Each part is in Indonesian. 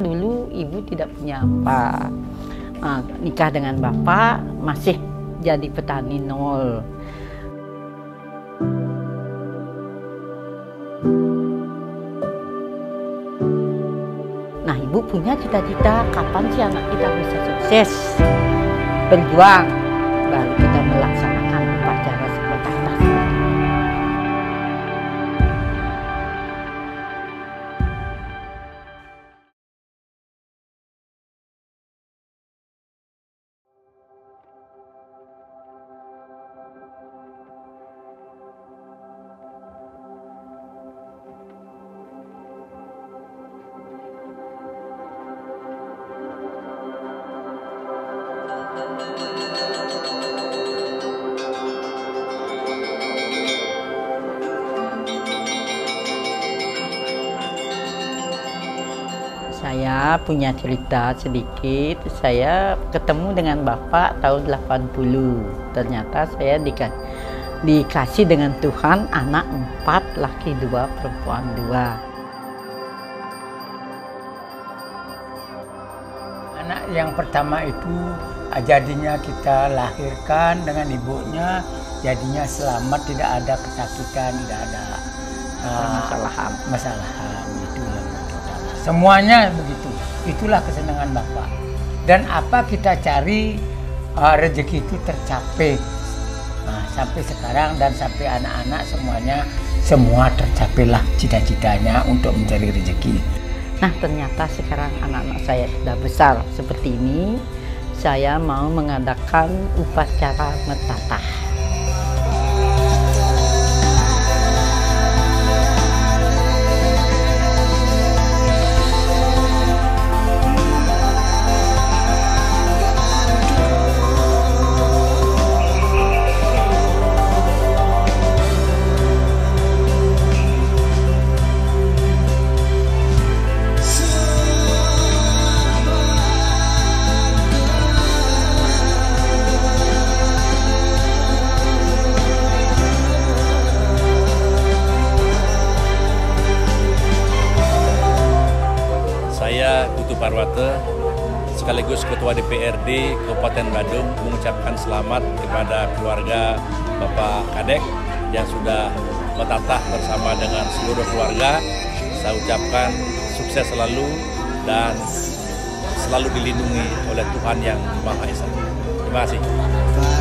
Dulu ibu tidak punya apa. Nah, nikah dengan bapak masih jadi petani nol. Nah, ibu punya cita-cita kapan sih anak kita bisa sukses, berjuang, baru kita melaksanakan Saya punya cerita sedikit. Saya ketemu dengan Bapak tahun 80. Ternyata saya dika dikasih dengan Tuhan anak empat, laki dua, perempuan dua. Anak yang pertama itu ah, jadinya kita lahirkan dengan ibunya, jadinya selamat, tidak ada kesakitan, tidak ada ah, Permasalahan. Masalahan itu yang kita. Semuanya begitu. Itulah kesenangan Bapak. Dan apa kita cari ah, rezeki itu tercapai. Nah, sampai sekarang dan sampai anak-anak semuanya semua tercapailah cita-citanya untuk mencari rezeki. Nah, ternyata sekarang anak-anak saya sudah besar seperti ini. Saya mau mengadakan upacara metatah. Sekaligus Ketua DPRD Kabupaten Badung mengucapkan selamat kepada keluarga Bapak Kadek yang sudah bertatah bersama dengan seluruh keluarga. Saya ucapkan sukses selalu dan selalu dilindungi oleh Tuhan Yang Maha Esa. Terima kasih.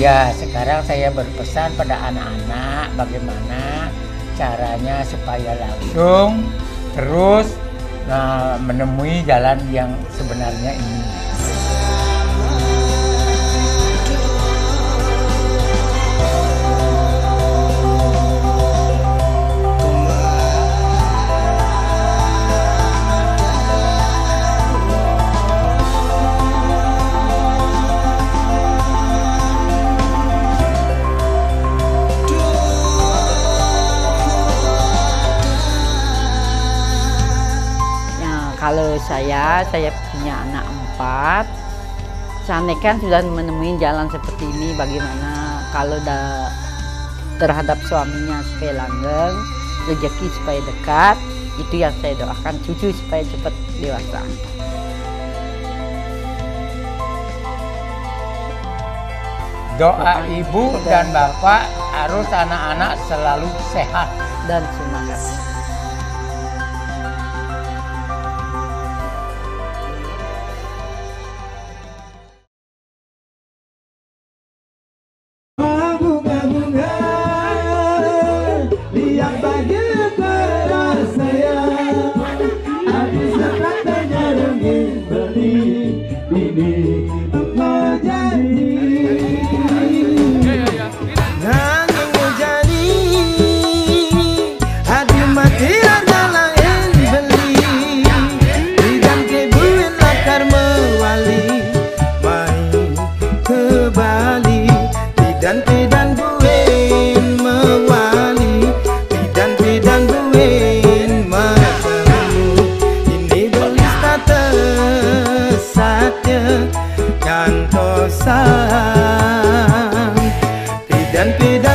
Ya, sekarang saya berpesan pada anak-anak bagaimana caranya supaya langsung terus nah, menemui jalan yang sebenarnya ini. Kalau saya, saya punya anak empat. Saya kan sudah menemui jalan seperti ini. Bagaimana kalau dah terhadap suaminya supaya langgeng, rezeki supaya dekat. Itu yang saya doakan cucu supaya cepat dewasa. Doa ibu dan bapak harus anak-anak selalu sehat. dan semangat. dan tidak